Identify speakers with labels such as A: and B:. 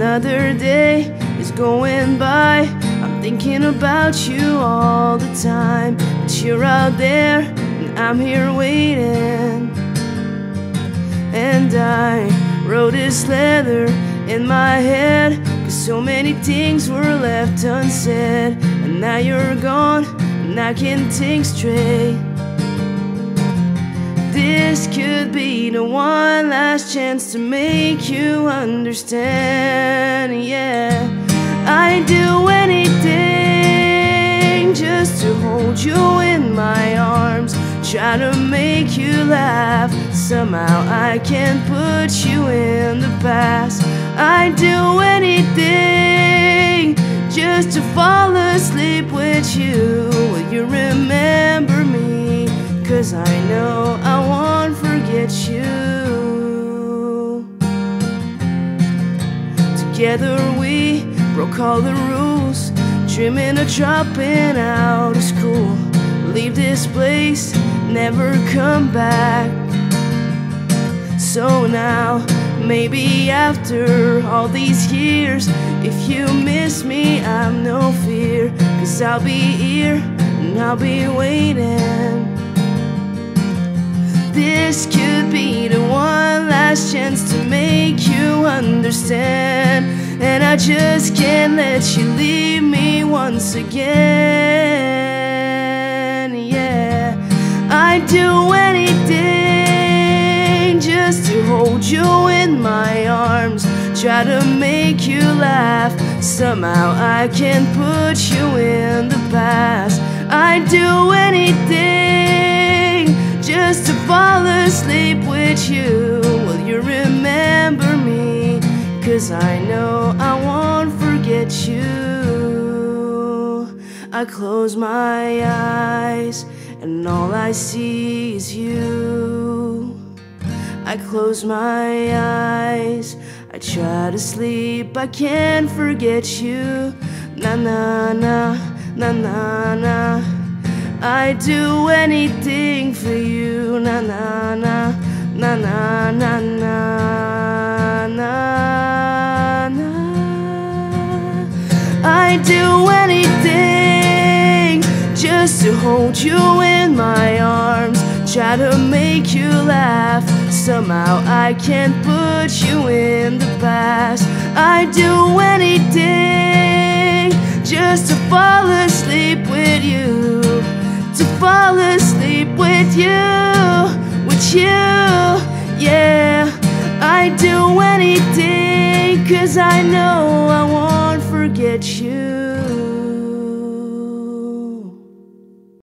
A: Another day is going by. I'm thinking about you all the time. But you're out there, and I'm here waiting. And I wrote this letter in my head. Cause so many things were left unsaid. And now you're gone, and I can't think straight. This could be the one last chance to make you understand. Yeah, I'd do anything just to hold you in my arms. Try to make you laugh. Somehow I can't put you in the past. I'd do anything just to fall asleep with you. Will you remember me? Cause I know Together we broke all the rules, dreaming of dropping out of school. Leave this place, never come back. So now, maybe after all these years, if you miss me, I'm no fear. Cause I'll be here and I'll be waiting. This could be the one last chance to make you understand. And I just can't let you leave me once again. Yeah, I'd do anything just to hold you in my arms. Try to make you laugh. Somehow I can put you in the past. I'd do anything just to fall asleep with you. Will you remember me? Cause I know you. I close my eyes and all I see is you. I close my eyes, I try to sleep, I can't forget you. Na na na, na na na. I'd do anything for you. Na na na, I'd do anything just to hold you in my arms. Try to make you laugh. Somehow I can't put you in the past. I'd do anything just to fall asleep with you to fall asleep with you, with you, yeah. I'd do anything, cause I know I.